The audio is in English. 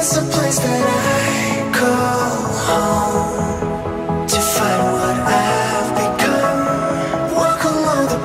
It's a place that I call home To find what I've become. Walk along the